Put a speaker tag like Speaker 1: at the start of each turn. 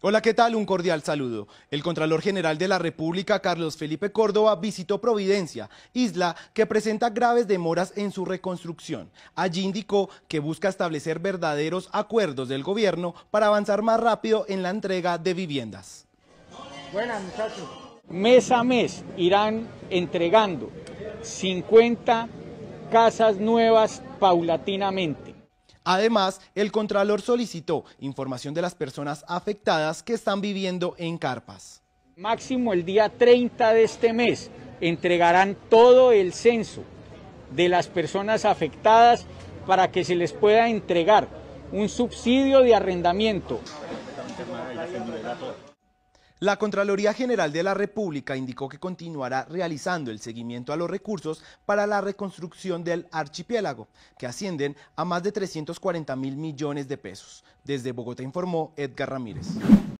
Speaker 1: Hola, ¿qué tal? Un cordial saludo. El Contralor General de la República, Carlos Felipe Córdoba, visitó Providencia, isla que presenta graves demoras en su reconstrucción. Allí indicó que busca establecer verdaderos acuerdos del gobierno para avanzar más rápido en la entrega de viviendas.
Speaker 2: Buenas, muchachos.
Speaker 3: Mes a mes irán entregando 50 casas nuevas paulatinamente.
Speaker 1: Además, el Contralor solicitó información de las personas afectadas que están viviendo en carpas.
Speaker 3: Máximo el día 30 de este mes entregarán todo el censo de las personas afectadas para que se les pueda entregar un subsidio de arrendamiento.
Speaker 1: La Contraloría General de la República indicó que continuará realizando el seguimiento a los recursos para la reconstrucción del archipiélago, que ascienden a más de 340 mil millones de pesos. Desde Bogotá informó Edgar Ramírez.